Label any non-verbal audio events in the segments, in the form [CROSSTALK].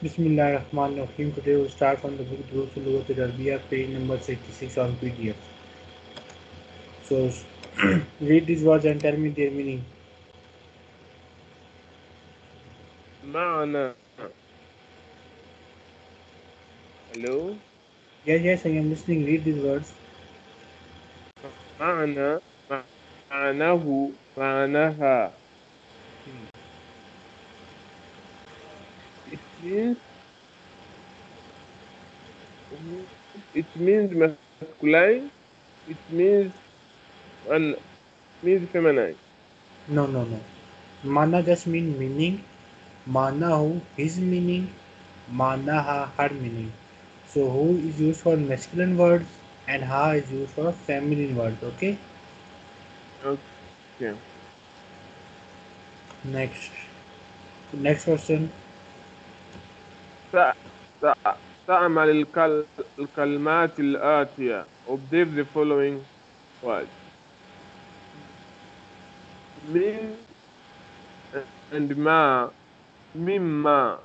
Bismillahirrahmanirrahim. Today we'll start from the book Durus Lugat Arabia, page number 66 on PDF. So [CLEARS THROAT] read these words and tell me their meaning. Ma'ana. Hello? Yes, yes, I am listening. Read these words. Ma'ana. Ma'anahu. Ma'anaha. Means it means masculine it means and means feminine No, no, no. Mana just mean meaning. Manahu, his meaning. Manaha, her meaning. So who is used for masculine words and ha is used for feminine words. Okay. okay Next. Next question. الكل... الكلمات الآتية. Observe the following words. من and ما. مما.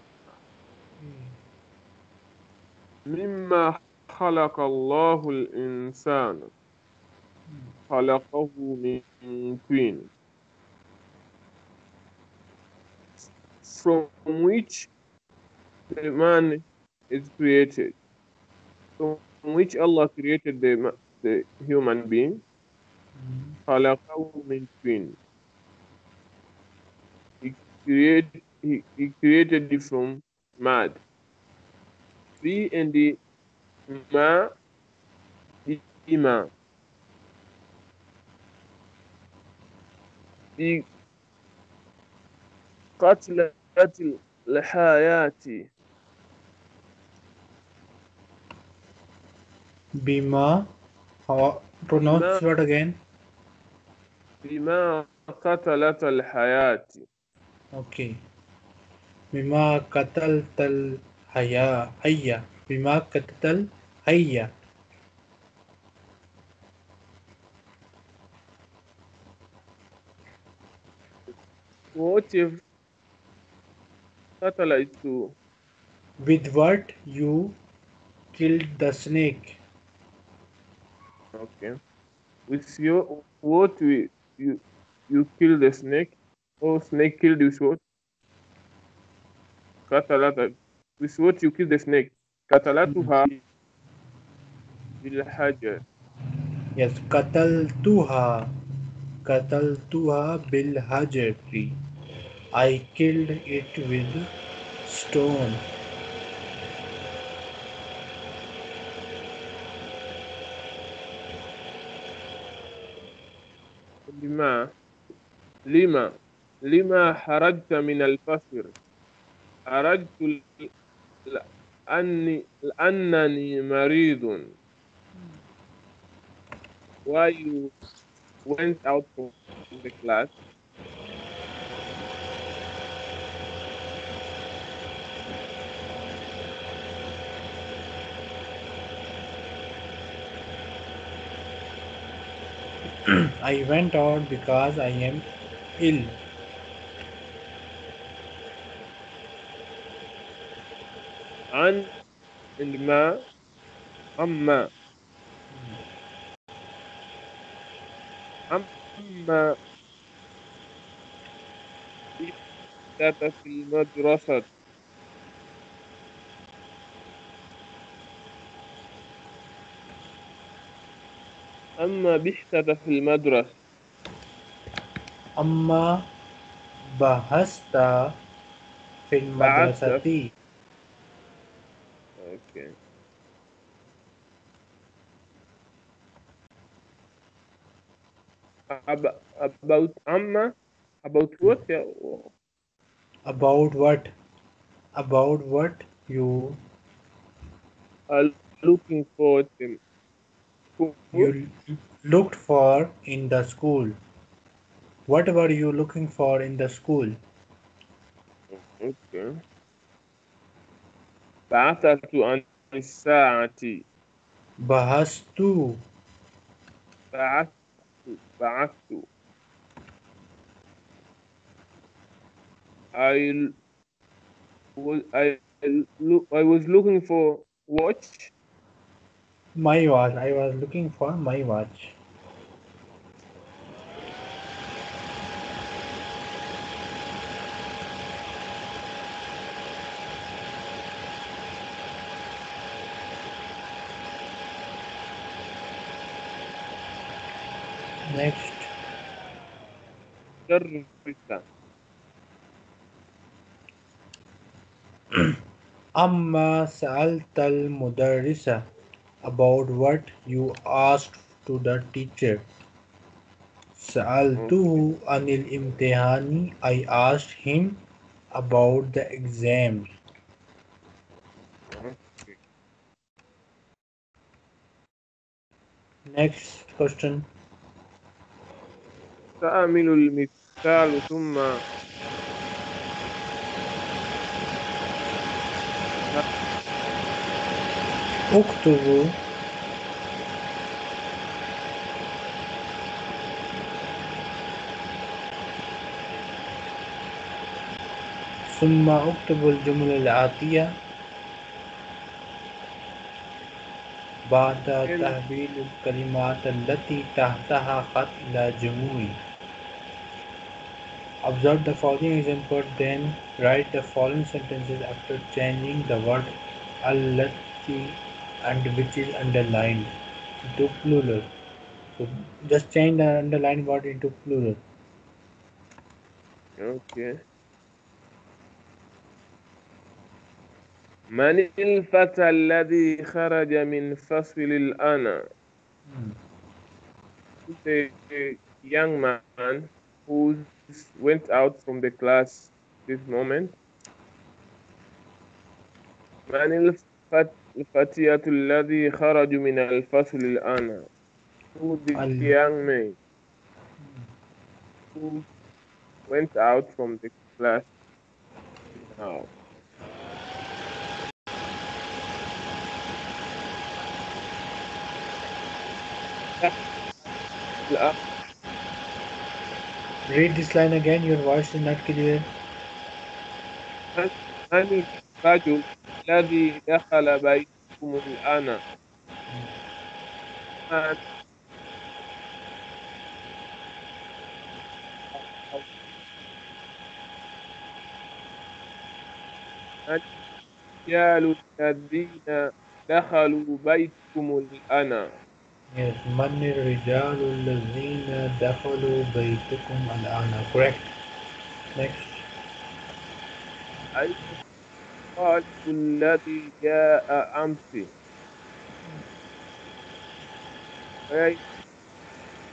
مما خلق الله الإنسان. خلقه من طين. From which the man is created from which Allah created the, ma- the human being خلقه من طين he, create, he, he created it from mud the and the ma بما في قتلة الحياة Bima. How pronounce Bima. this word again? بما قتلت الحياة Okay. Bima katal tal haya hayya. Bima katal hayya. what if قتل is to With what you killed the snake? okay? With your sword, you, you, you kill the snake, or snake killed you sword. Katalata. With what you kill the snake. Katalatuha bilhajar. Yes, kataltuha. Kataltuha bilhajari. I killed it with stone. لما لما لما خرجت من الفصل خرجت ل- لأني لأنني مريض. Why you went out from the class? I went out because I am ill. An and ma, amma, amma. That is the madrasat. أما بحثت في المدرسة أما بحثت في المدرسة Okay. Ab- about Amma, about what? About what about what you are looking for them. Who- you looked for in the school. What were you looking for in the school? Okay. بعثت عن الساعة بحثت بعثت بعثت I, l- was- I look, I was looking for watch. My watch. I was looking for my watch. Next. درس أما سألت المدرس about what you asked to the teacher سألته عن الامتحان I asked him about the exams Okay. next question تعمل المثال ثم اكتب ثم اكتب الجمل الآتية بعد تحويل الكلمات التي تحتها خط إلى جموع Observe the following example, then write the following sentences after changing the word allati and which is underlined into plural. So just change the underlined word into plural. Okay. من الفتى الذي خرج من فصل الآن؟ The young man who went out from the class this moment. من الفت- الفتية الذي خرج من الفصل الآن؟ Who the young man who went out from the class now? Read this line again, your voice is not clear. الذي دخل بيتكم الآن؟ الرجال الذين دخلوا بيتكم الآن؟ Yes, من الرجال الذين دخلوا بيتكم الآن. Correct. Next. قال الذي جاء أمس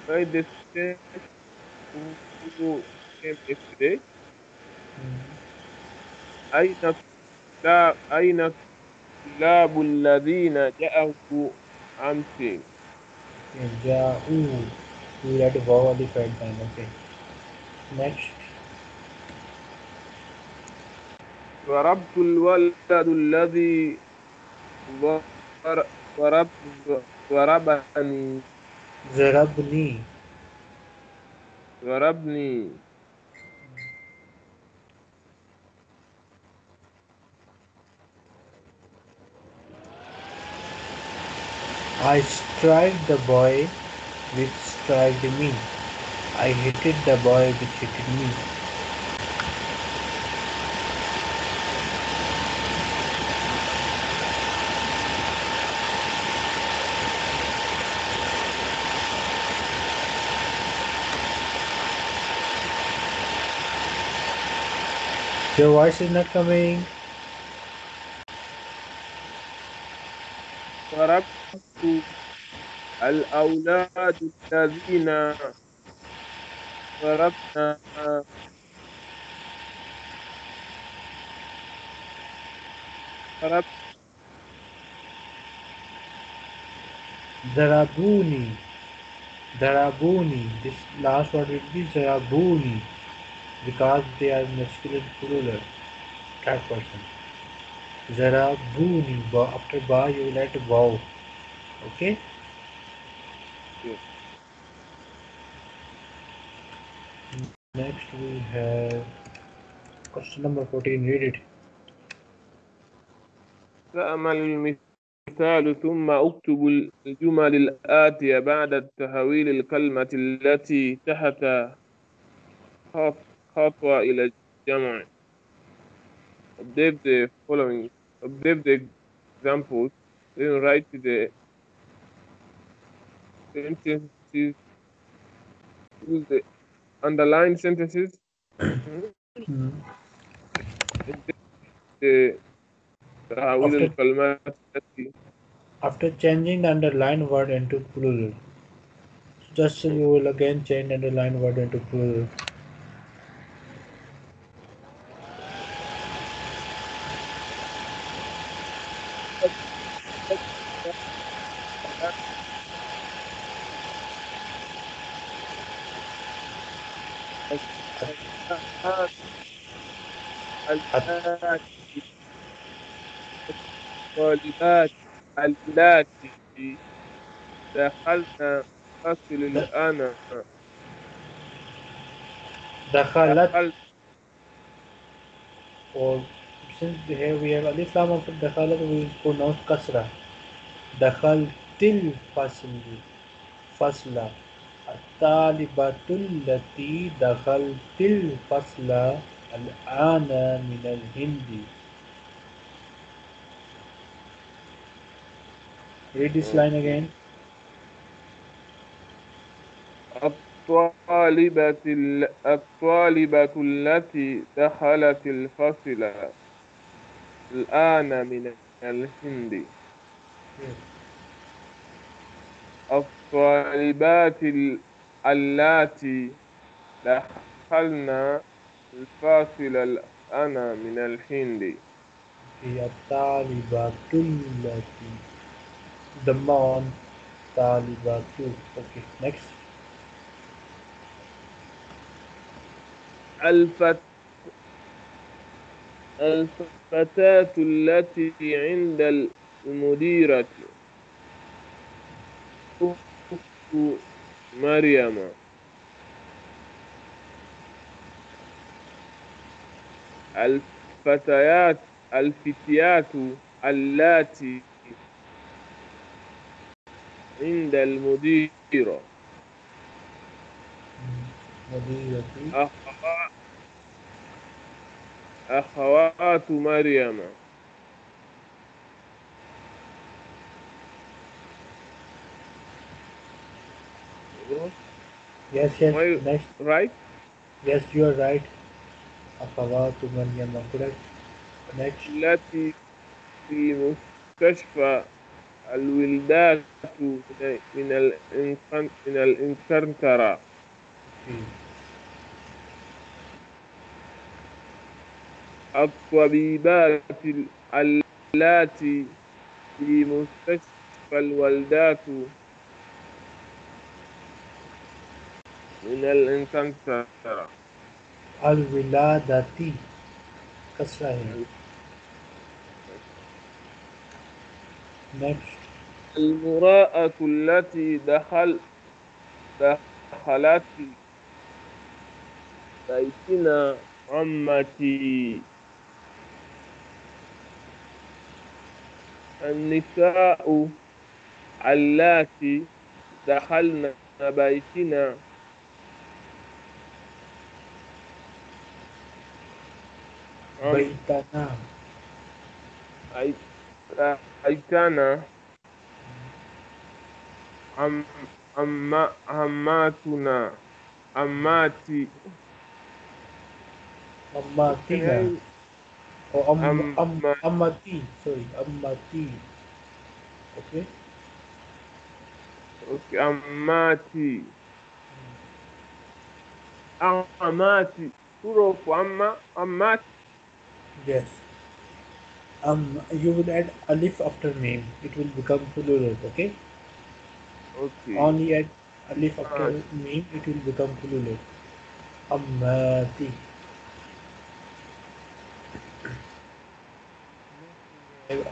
the who أين أين الكلاب الذين جاءوا أمس جاءوا. We had to go on the third time okay. Next. ضربت الولد الذي ضر- ضرب ضربني ضربني. ضربني I struck the boy which struck me. I hit the boy which hit me. Your voice is not coming. ضربت الأولاد الذين ضربنا ضربت Zarabuni. Zarabuni. This last word will be Zarabuni because they are masculine plural. Third person. Zarabuni. Ba- After ba you will add wow. Okay? Yes. Next we have question number 14. Read it. استعمل المثال ثم اكتب الجمل الآتية بعد التحويل الكلمة التي تحت خط- خطوة إلى الجمع. Update the following. Update the examples. Then write the sentences. Use the underlined sentences. Hmm. the تحويل After- الكلمات التي After changing the underlined word into plural, just you will again change the underlined word into plural. الطالبات اللاتي دخلنا فصل الآن دخلت دخل or since here we have alif lam after dakhalat we pronounce kasra dakhaltil fasl fasla الطالبة التي دخلت الفصل الآن من الهند Read this line again. الطالبة ال- الطالبة التي دخلت الفصل الآن من الهند الطالبات ال- اللاتي دخلنا الفاصل الآن من الهند هي الطالبة التي ضمان طالبة Okay, next. الفت الفتاة التي عند المديرة. أخت مريم. الفتيات الفتيات اللاتي عند المديرة أخوات مريم Yes, yes, Why- next. right Yes, you are right. أخوات مريم correct. Next. التي في مستشفى الولدات من الإنسان من الإنسان ترى. الطبيبات اللاتي في مستشفى الولدات من الإنسان ترى. الولادة كسرها المرأة التي دخل دخلت بيتنا عمتي. النساء اللاتي دخلن بيتنا. بيتنا. أي- بيتنا عم عم عماتنا عماتي أماتنا أو أم أم أم- أمتي sorry أمتي okay أوكي، عماتي عماتي حروف عما عماتي yes um you will add alif after name it will become plural okay اوكي only add alif after Alright. name it will become plural أماتي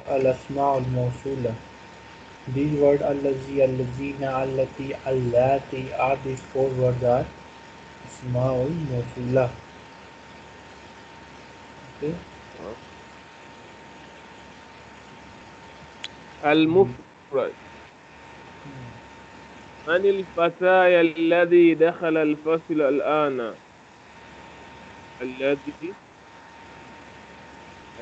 الأسماء الموصولة These words الذي الذين التي اللاتي are these four words are أسماء الموصولة okay المفرد من الفتاي الذي دخل الفصل الآن. الذي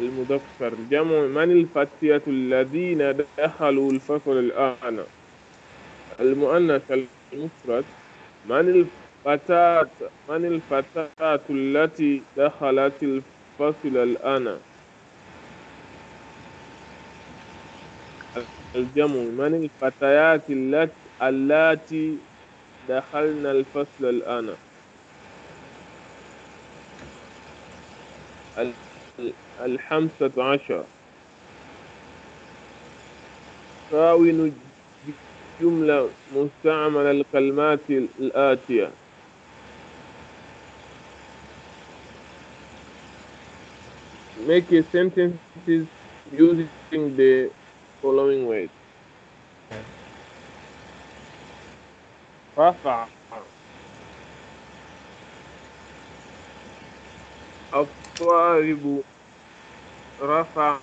المذكر جمع. من الفتية الذين دخلوا الفصل الآن؟ المؤنث المفرد. من الفتاة من الفتاة التي دخلت الفصل الآن؟ الجمع. من الفتيات اللاتي دخلن الفصل الآن؟ ال- ال- الخمسة عشر. كون جملة مستعملة الكلمات الآتية. Make a sentences using the following words. رفع الطالب رفع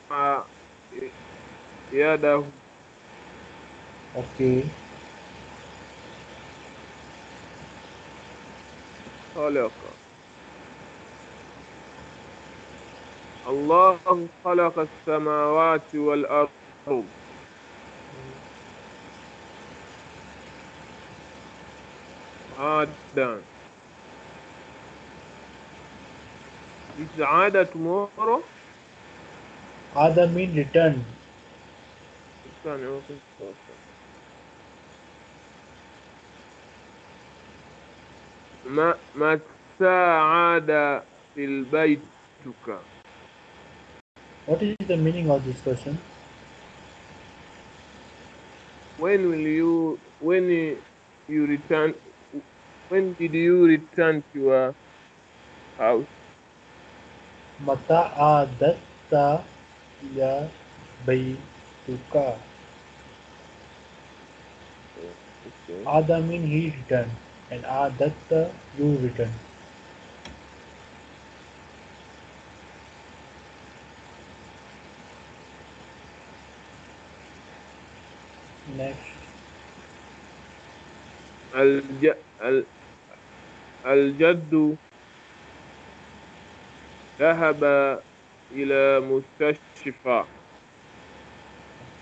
يده Okay. خلق الله خلق السماوات والأرض عادا Is عادة tomorrow? Ada mean return. الثاني ممكن ما متى عاد في بيتك What is the meaning of this question? When will you when you return when did you return to your house Mata adatta ya baytuka. okay. Ada mean he returned and adatta you return. الج... ال... الجد ذهب إلى مستشفى.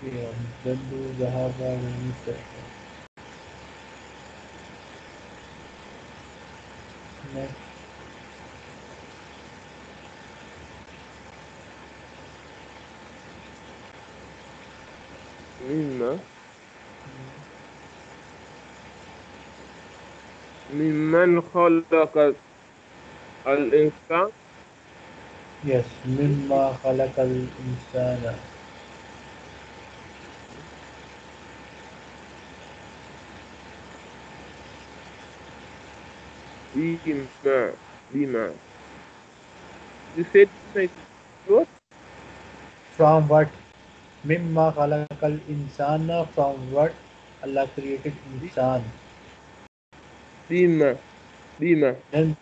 الجد ذهب إلى مستشفى. مين ممن خلق الإنسان Yes, مما خلق الإنسان. بما بما You said like what? From what? مما خلق الإنسان from what Allah created insan. بما بما Then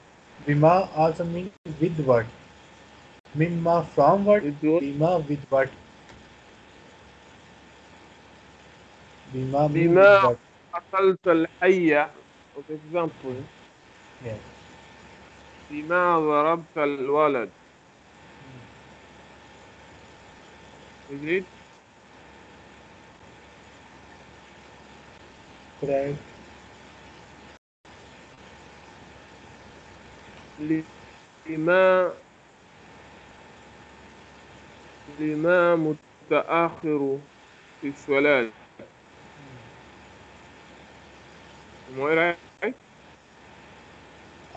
bima also means with what? Mimma from what? With what? Bima with what? Bima means بما with what? أكلت الحية for example Yes. بما ضربت الولد Is it? Correct. لما لما متأخر في الصلاة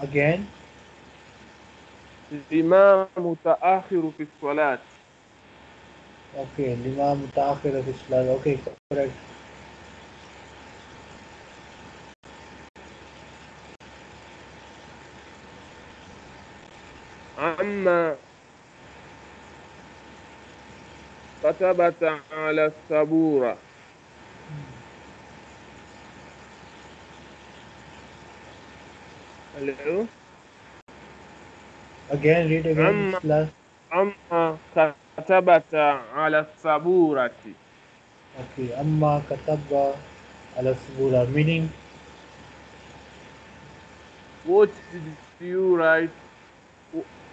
Again. لما متأخر في الصلاة Okay لما متأخر في الصلاة Okay correct. عما كتبت على السبورة Hello? Again. Read again. Islam. عما كتبت على السبورة Okay, Amma Kataba Al-Sabura, meaning What did you write?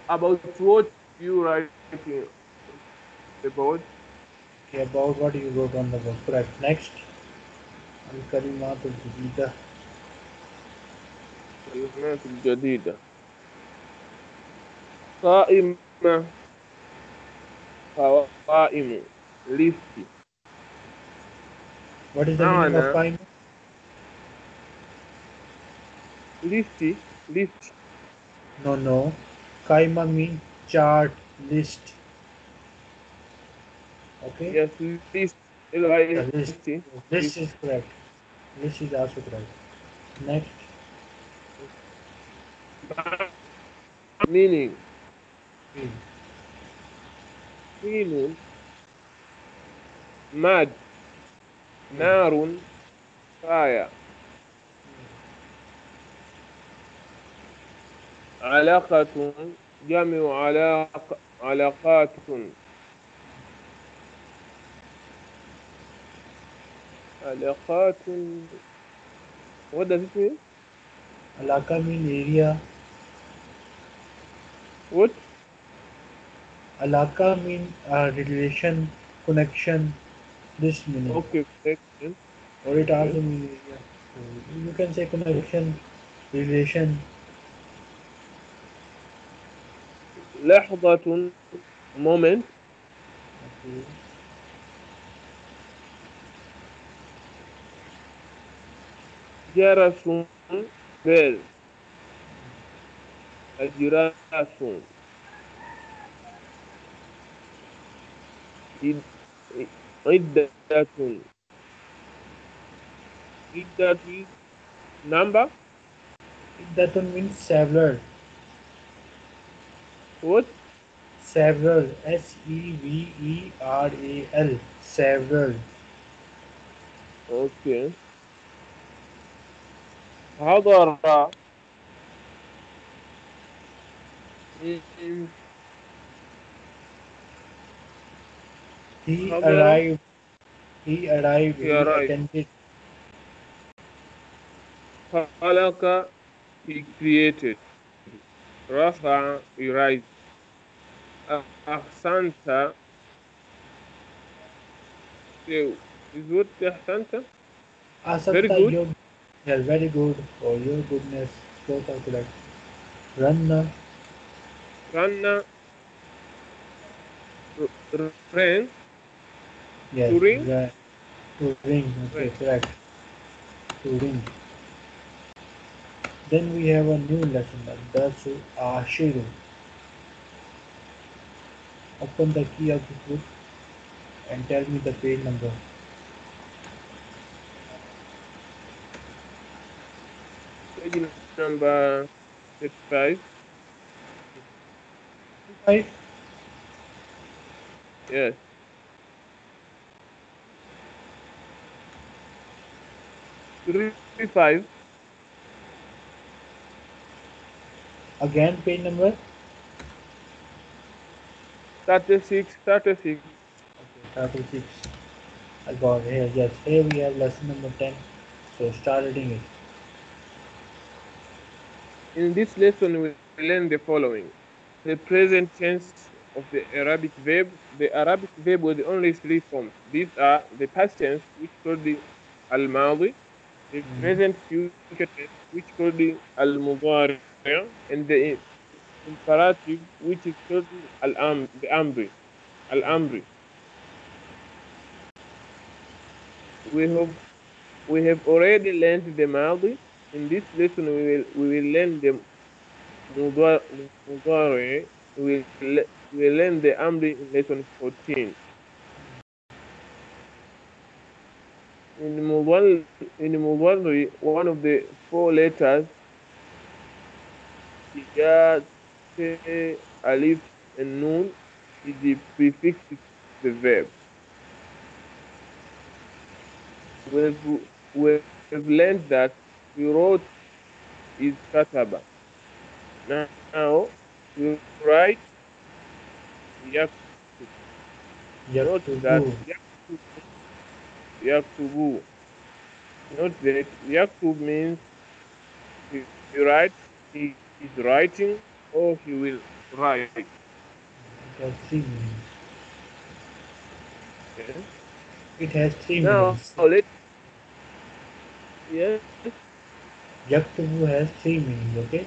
w- About what did you write in the board? okay, about what you wrote on the book. Correct. Next, Al-Kalimat Al-Jadida. الكلمات الجديدة قائمة قوائم list What is the meaning of Ma'ana. Qaima? list list No, no. Qaima means chart, list. Okay? yes list L-I- The list. list List is correct. List is also correct. Next, meaning field. فيل ماد نار fire علاقة جمع علاق علاقات علاقات what does it mean? Alaka mean area. What? Alaka mean uh, relation, connection. This meaning. Okay, connection. Or it also mean area. You can say connection, relation. لحظة مومنت جرس بيل. الجراس عدة. عدة. نمبر. عدة من سابلر what Several. S E V E R A L. Several. okay حضر means He How about- arrived. He arrived. He arrived. attended. خلق he created رفع he raised أحسنت you is what أحسنت Asanta, Very good. Your, yeah, very good. For your goodness. Both are correct. Ranna. رن r- ran Yes. To ring? ra- to ring. Okay, Right. correct. To ring. Then we have a new lesson. That's Ashiru. Open the key of the book and tell me the page number. page number 35 Five. yes three five Again, page number. 36 36 Okay, 36. I got here. Yes, here we have lesson number 10. So start reading it. In this lesson, we learn the following. The present tense of the Arabic verb. The Arabic verb with only three forms. These are the past tense, which called the al-madi, the Mhm. present future tense, which called the al-mudari, and the imperative, which is called the al-am, the amri, al-amri. We have we have already learned the madi. In this lesson, we will we will learn the Mudar- Mudari, we le- we learn the Amri in lesson 14. In Mudari, in Mudari, one of the four letters, Ya, Te, Alif, and Nun, is the prefix to the verb. We've, we've learned that we wrote is Kataba. Now, we write Yaktub. You have Note to that do. Yaktub yaktubu. Note that yaktub means he write, he is writing, or he will write. It has three meanings. Okay. It has three Now meanings. let yes. Yaktubu has three meanings, okay?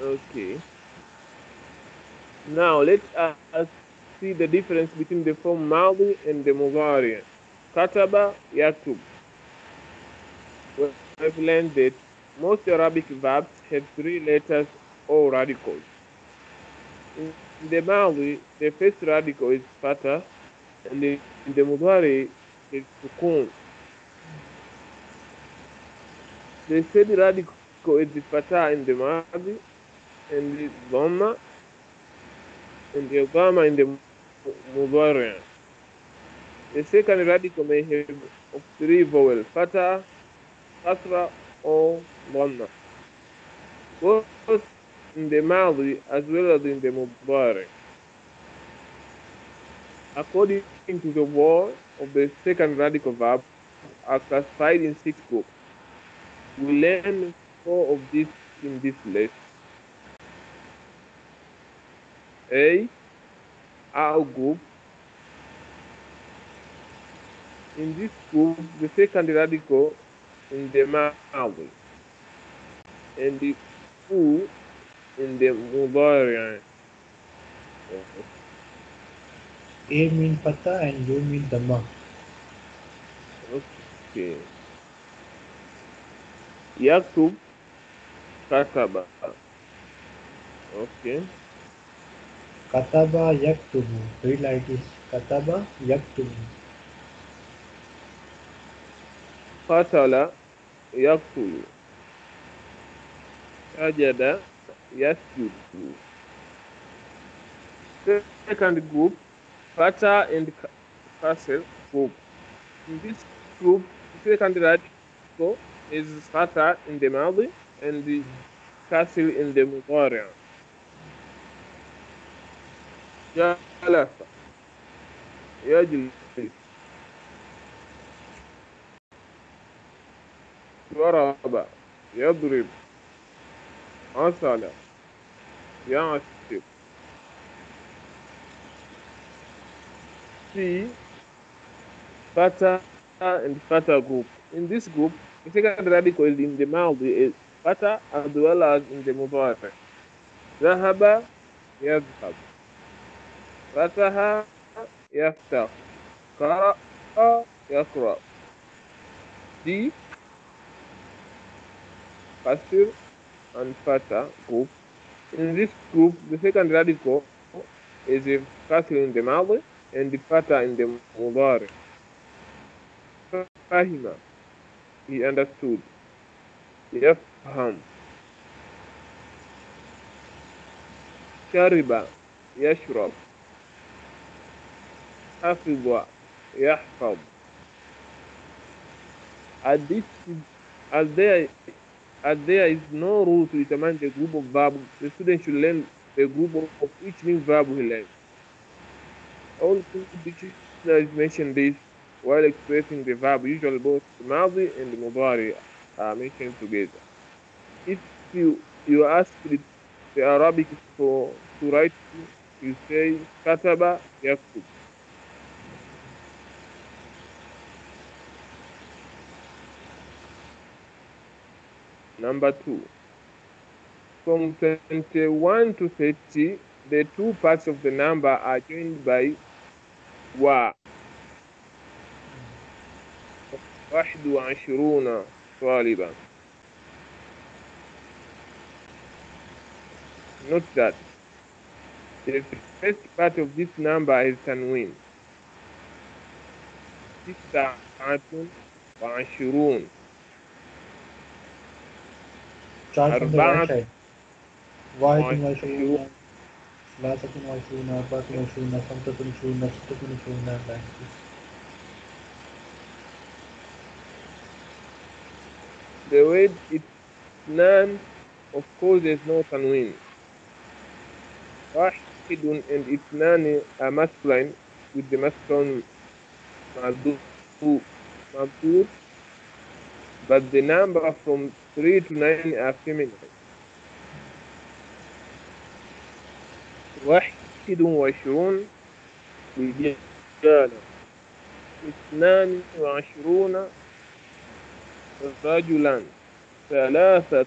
Okay. Now let us see the difference between the form Madi and the Mudari. Kataba yaktub. We have learned that most Arabic verbs have three letters or radicals. In the Madi, the first radical is fatha, and in the Mudari is sukun. The third radical is the fatha in the Madi, and the dhamma and the Obama in the Mudari. The second radical may have three vowels, fatha, kasra, or dhamma. Both in the Madi as well as in the Mudari. According to the word of the second radical verb, are classified in six books. We learn four of these in this lesson. A. Our group. In this group, the second radical in the Madi and the U in the Mudari. A mean fatha and U mean dhamma. Okay. Yaktub kataba. Okay. Kataba yaktubu. Read like this. Kataba yaktubu. Qatala yaktulu. yes, Yasjud. Second group, Fatah and Kasra group. In this group, second radical is Fatah in the Madi and the Kasra in the Mudari'a. جلس يجلس ضرب يضرب عسل يعسب See Fata and Fata group. In this group, the second radical is in the Madi is Fata as well as in the Mudari. ذهب يذهب فتح يفتح قرأ يقرأ D Kasir and Fata group. In this group, the second radical is a Kasir in the Madi and the Fata in the Mudari. Fahima, he understood. يفهم شرب يشرب حفظ يحفظ as this as there as there is no rule to determine the group of verbs, the student should learn the group of, of each new verb he learns. All dictionaries mention this while expressing the verb. Usually both the and the are mentioned together. If you you ask the, the Arabic for to write, you say kataba yaktub. Number two. From 21 to 30, the two parts of the number are joined by wa. واحد وعشرون طالبا. Note that the first part of this number is tanwin. تسعة وعشرون Start from the right أربعة side. واحد وعشرون. وعشرون ثلاثة وعشرون أربعة وعشرون خمسة وعشرون ستة وعشرون like this. The word itnan, of course, there's no tanwin. واحد and itnani are masculine with the masculine مردود mamdud, but the number from 3 to 9 are feminine. واحد وعشرون رجالا اثنان وعشرون رجلا ثلاثة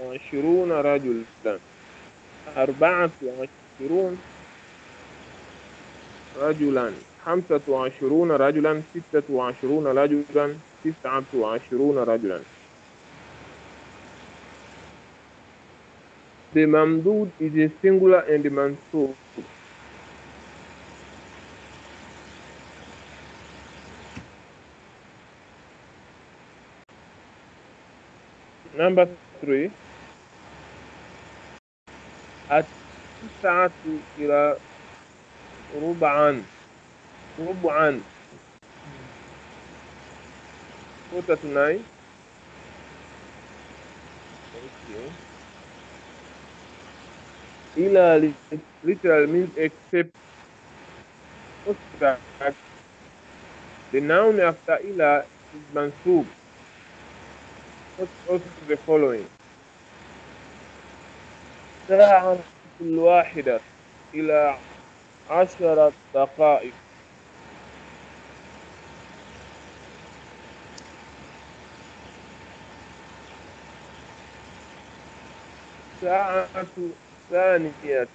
وعشرون رجلا أربعة وعشرون رجلا خمسة وعشرون رجلا ستة وعشرون رجلا تسعة وعشرون رجلا The Mamdud is a singular and mansub. Number three. At إلا ربعا ربعا quarter to nine. إلا literally means except The noun after إلا is mansub. Also the following. ساعة الواحدة إلا عشرة دقائق ساعة ثانية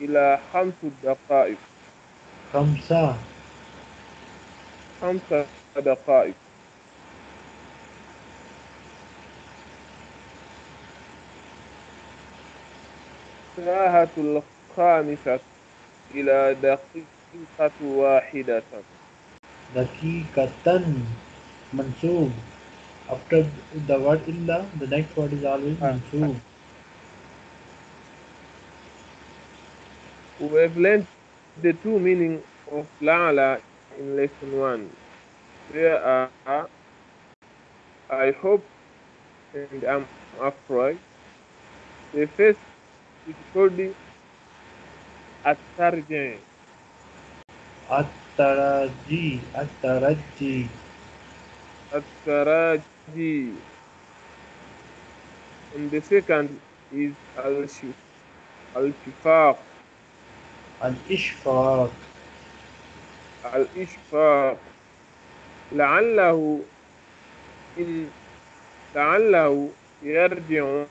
إلى خمس دقائق خمسة خمس دقائق ساعة الخامسة إلى دقيقة واحدة دقيقة منصوب after the word illa the next word is always Ah. mansoob We have learned the true meaning of "lala" in lesson 1. There are, I hope, and I'm afraid. The first is called At-Tarjih. ataraji, And the second is Al-Ishfaq. الإشفاق. الإشفاق. لعله إن لعله يرجع.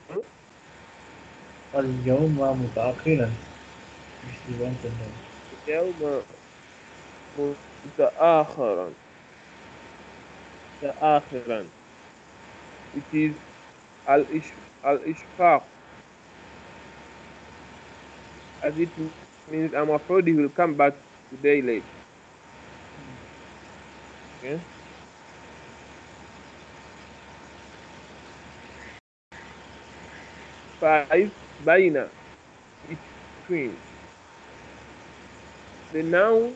اليوم متأخرا. اليوم متأخرا. متأخرا. It is al-ishfaq as it means I'm afraid he will come back today late. Okay? Five, baina, between. The noun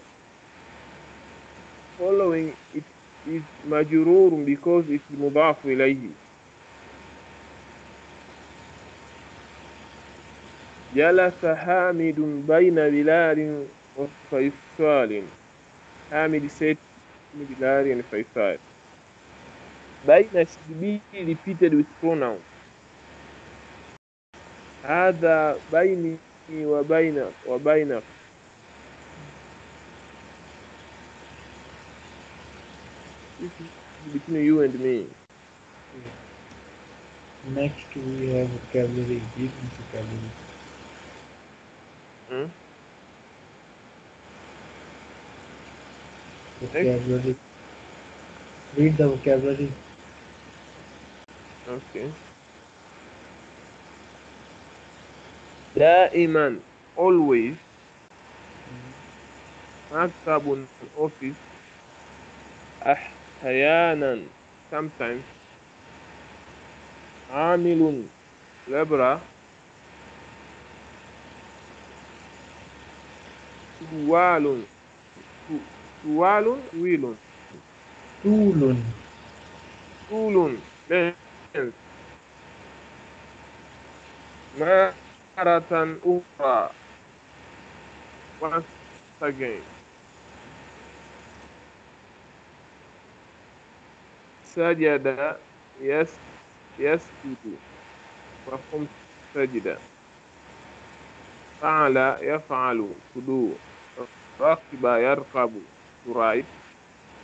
following it is majrurun because it's mudafu ilayhi. جلس حامد بين بلال وفيصال حامد said between بلال and فيصال بين should be repeated with pronoun هذا بيني وبين وبينك This is between you and me. Next we have vocabulary, deep vocabulary. Hmm? Vocabulary. Read the vocabulary. Okay. Daiman, always. Maktabun, office. Ahyanan, sometimes. Amilun, labra. Tuwalon, tuwalon, tuwalun tulon, tulon. tulun lens maratan ukhra once again. Sajada. Yes. Yes itu mafhum sajida fa'ala yaf'alu. Kudu. To ride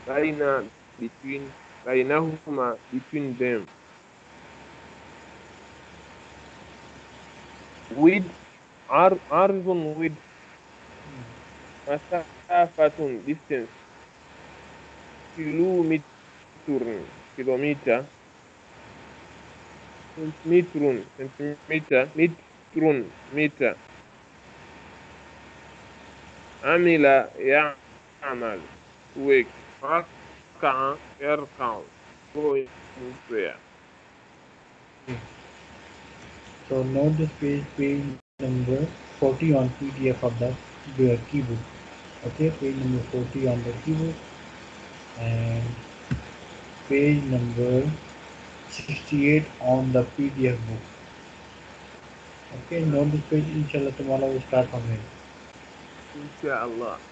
baina between between them. With ar arzun with masafatun distance. Kilometer kilometer. Centimetrun centimeter metrun meter amila ya'mal work raka'a yarka'u go in prayer So note this page, page number 40 on PDF of the, the keybook. Okay, page number 40 on the keybook and page number 68 on the PDF book. Okay, note this page, inshallah tomorrow we start from here. إن شاء الله.